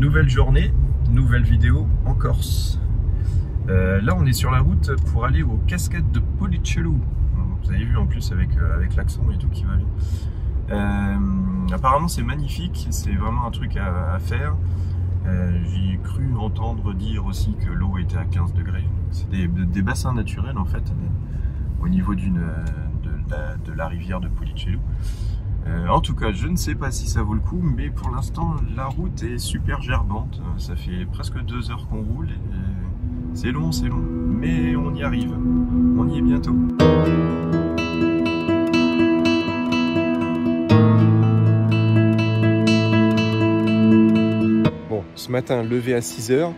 Nouvelle journée, nouvelle vidéo en Corse. Euh, là, on est sur la route pour aller aux cascades de Policello. Vous avez vu en plus avec, euh, avec l'accent et tout qui va bien. Euh, apparemment, c'est magnifique, c'est vraiment un truc à, faire. J'ai cru entendre dire aussi que l'eau était à 15 degrés. C'est des, bassins naturels en fait, au niveau de, la rivière de Policello. Euh, en tout cas, je ne sais pas si ça vaut le coup, mais pour l'instant, la route est super gerbante. Ça fait presque deux heures qu'on roule. C'est long, c'est long, mais on y arrive. On y est bientôt. Bon, ce matin, levé à 6 heures.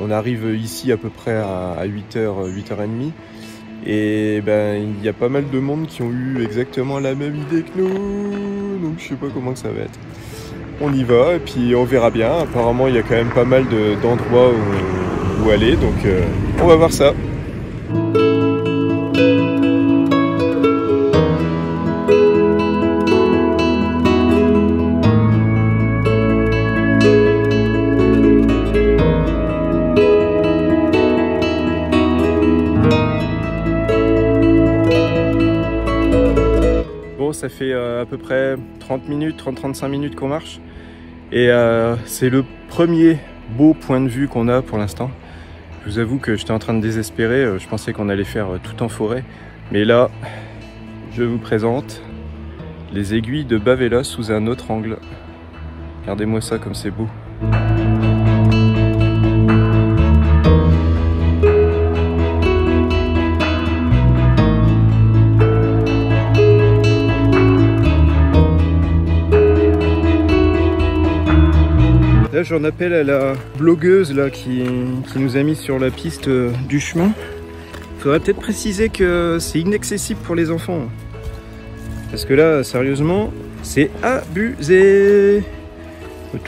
On arrive ici à peu près à 8h, 8h30. Et ben il y a pas mal de monde qui ont eu exactement la même idée que nous. Donc je sais pas comment ça va être. On y va et puis on verra bien. Apparemment il y a quand même pas mal d'endroits où, aller. Donc euh, on va voir ça. Ça fait euh, à peu près 30 minutes, 30-35 minutes qu'on marche. Et euh, c'est le premier beau point de vue qu'on a pour l'instant. Je vous avoue que j'étais en train de désespérer, euh, je pensais qu'on allait faire tout en forêt. Mais là, je vous présente les aiguilles de Bavella sous un autre angle. Regardez-moi ça comme c'est beau. J'en appelle à la blogueuse là, qui, nous a mis sur la piste euh, du chemin. Il faudrait peut-être préciser que c'est inaccessible pour les enfants. Parce que là, sérieusement, c'est abusé.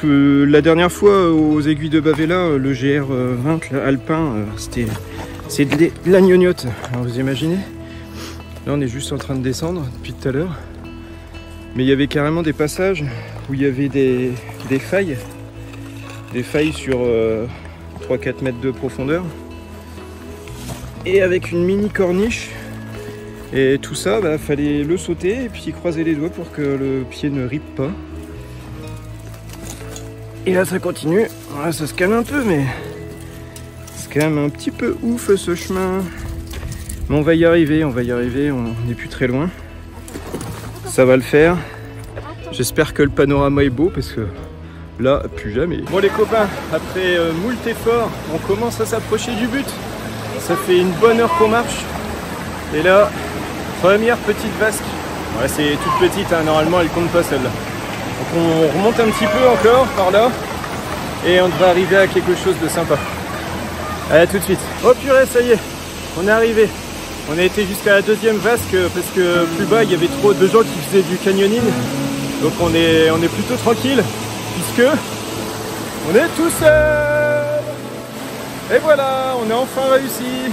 la dernière fois, aux aiguilles de Bavella, le GR20 alpin, euh, c'était de la gnognotte. Alors vous imaginez Là, on est juste en train de descendre depuis tout à l'heure. Mais il y avait carrément des passages où il y avait des failles des failles sur 3-4 euh, mètres de profondeur. Et avec une mini corniche. Et tout ça, bah, fallait le sauter et puis croiser les doigts pour que le pied ne rippe pas. Et là ça continue. ça se calme un peu mais c'est quand même un petit peu ouf ce chemin. Mais on va y arriver, on va y arriver, on n'est plus très loin. Ça va le faire. J'espère que le panorama est beau parce que Là, plus jamais. Bon les copains, après euh, moult efforts, on commence à s'approcher du but. Ça fait une bonne heure qu'on marche. Et là, première petite vasque. Ouais, c'est toute petite, hein. normalement elle compte pas celle-là. Donc on remonte un petit peu encore par là. Et on devrait arriver à quelque chose de sympa. Allez, tout de suite. Oh purée, ça y est, on est arrivé. On a été jusqu'à la deuxième vasque parce que plus bas il y avait trop de gens qui faisaient du canyoning. Donc on est, on est plutôt tranquille puisque on est tout seul. Et voilà, on est enfin réussi.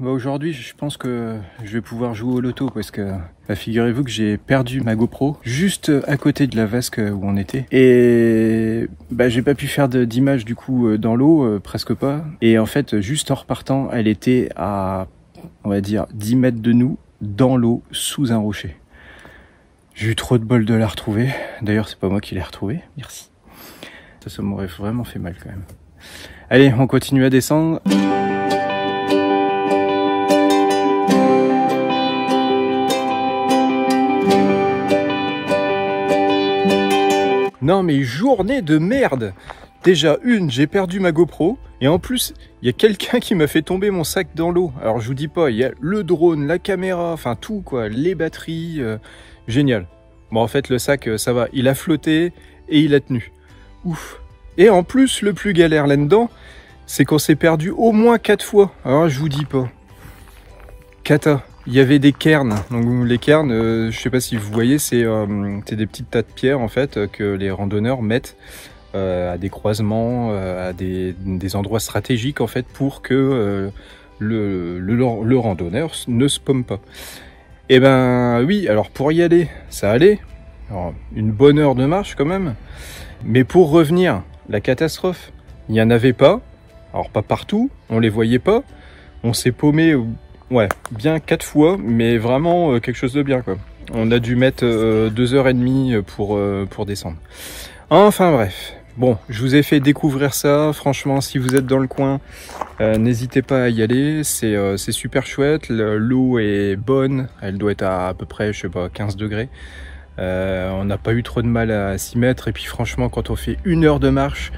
Aujourd'hui, je pense que je vais pouvoir jouer au loto parce que bah, figurez-vous que j'ai perdu ma GoPro juste à côté de la vasque où on était et bah, j'ai pas pu faire d'image du coup euh, dans l'eau, euh, presque pas. Et en fait, juste en repartant, elle était à, on va dire, 10 mètres de nous, dans l'eau, sous un rocher. J'ai eu trop de bol de la retrouver. D'ailleurs, c'est pas moi qui l'ai retrouvée. Merci. Ça, ça m'aurait vraiment fait mal quand même. Allez, on continue à descendre. Non mais journée de merde Déjà une, j'ai perdu ma GoPro et en plus, il y a quelqu'un qui m'a fait tomber mon sac dans l'eau. Alors je vous dis pas, il y a le drone, la caméra, enfin tout quoi, les batteries, euh, génial. Bon en fait le sac euh, ça va, il a flotté et il a tenu. Ouf. Et en plus, le plus galère là-dedans, c'est qu'on s'est perdu au moins quatre fois. Alors je vous dis pas. Kata. Il y avait des cairns. Donc les cairns, euh, je sais pas si vous voyez, c'est euh, des petits tas de pierres en fait que les randonneurs mettent euh, à des croisements, à des, endroits stratégiques en fait pour que le, randonneur ne se pomme pas. Eh ben oui, alors pour y aller, ça allait. Une bonne heure de marche quand même. Mais pour revenir, la catastrophe, il n'y en avait pas. Alors pas partout, on les voyait pas. On s'est paumé, ouais, bien quatre fois, mais vraiment euh, quelque chose de bien quoi. On a dû mettre euh, deux heures et demie pour, euh, pour descendre. Enfin bref, Bon, je vous ai fait découvrir ça. Franchement, si vous êtes dans le coin, n'hésitez pas à y aller. C'est super chouette. L'eau est bonne. Elle doit être à à peu près, je sais pas, 15 degrés. on n'a pas eu trop de mal à s'y mettre. Et puis franchement, quand on fait une heure de marche,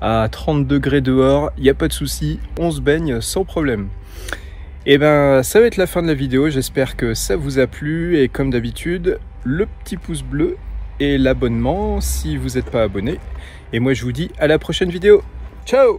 à 30 degrés dehors, il n'y a pas de souci, on se baigne sans problème. Et eh ben ça va être la fin de la vidéo, j'espère que ça vous a plu et comme d'habitude, le petit pouce bleu et l'abonnement si vous n'êtes pas abonné. Et moi je vous dis à la prochaine vidéo. Ciao